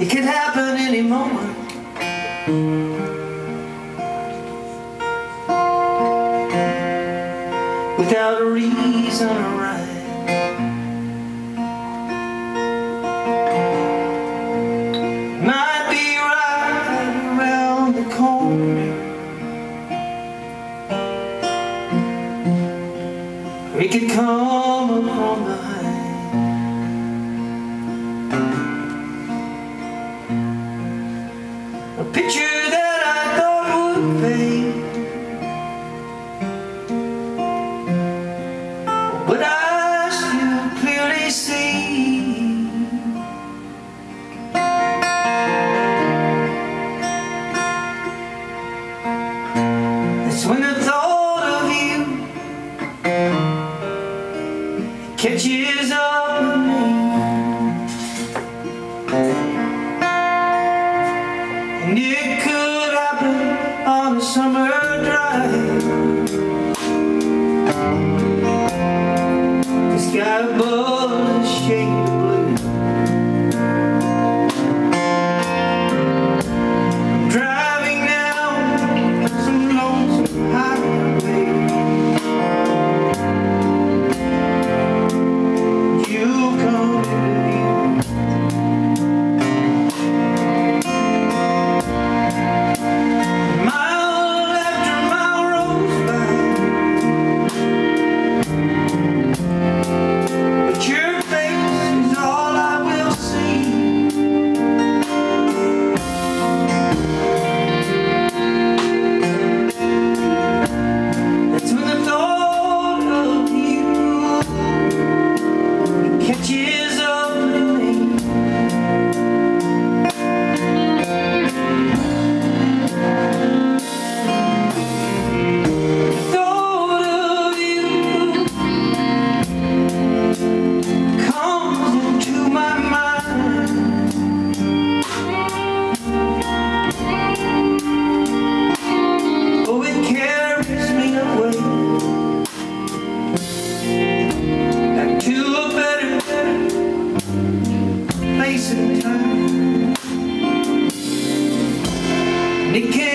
It could happen any moment Without a reason or rhyme Might be right around the corner. It could come up from A picture that I thought would fade. But I still clearly see. That's when the thought of you Catches up with me a summer Catches And